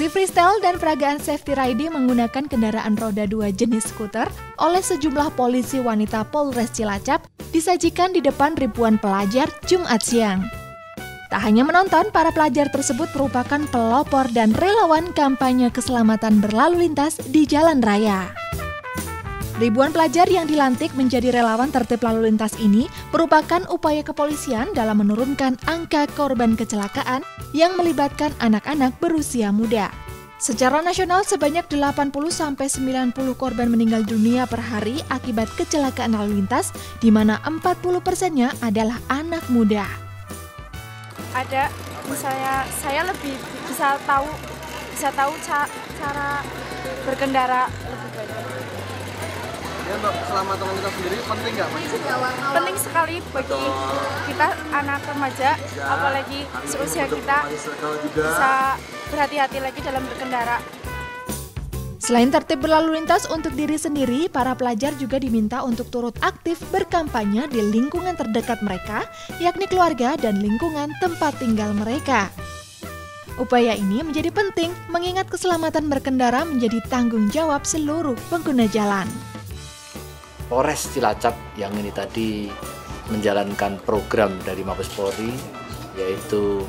Si freestyle dan peragaan safety riding menggunakan kendaraan roda dua jenis skuter oleh sejumlah polisi wanita Polres Cilacap disajikan di depan ribuan pelajar Jumat siang. Tak hanya menonton, para pelajar tersebut merupakan pelopor dan relawan kampanye keselamatan berlalu lintas di jalan raya. Ribuan pelajar yang dilantik menjadi relawan tertib lalu lintas ini merupakan upaya kepolisian dalam menurunkan angka korban kecelakaan yang melibatkan anak-anak berusia muda. Secara nasional sebanyak 80-90 korban meninggal dunia per hari akibat kecelakaan lalu lintas, di mana 40 persennya adalah anak muda. Ada, misalnya saya lebih bisa tahu bisa tahu ca cara berkendara lebih baik. Ya untuk keselamatan kita sendiri penting nggak? Penting sekali bagi kita anak remaja, apalagi seusia kita bisa berhati-hati lagi dalam berkendara. Selain tertib berlalu lintas untuk diri sendiri, para pelajar juga diminta untuk turut aktif berkampanye di lingkungan terdekat mereka, yakni keluarga dan lingkungan tempat tinggal mereka. Upaya ini menjadi penting mengingat keselamatan berkendara menjadi tanggung jawab seluruh pengguna jalan. Polres Cilacap yang ini tadi menjalankan program dari Mabes Polri yaitu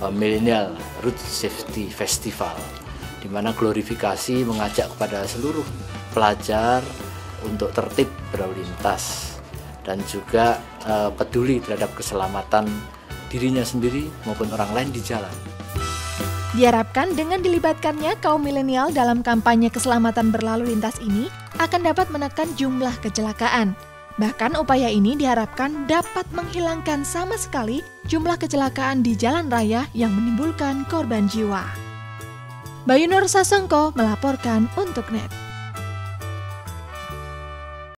uh, Millennial Road Safety Festival di mana glorifikasi mengajak kepada seluruh pelajar untuk tertib berlalu lintas dan juga uh, peduli terhadap keselamatan dirinya sendiri maupun orang lain di jalan. Diharapkan dengan dilibatkannya kaum milenial dalam kampanye keselamatan berlalu lintas ini akan dapat menekan jumlah kecelakaan. Bahkan upaya ini diharapkan dapat menghilangkan sama sekali jumlah kecelakaan di jalan raya yang menimbulkan korban jiwa. Bayu Nur Sasongko melaporkan untuk NET.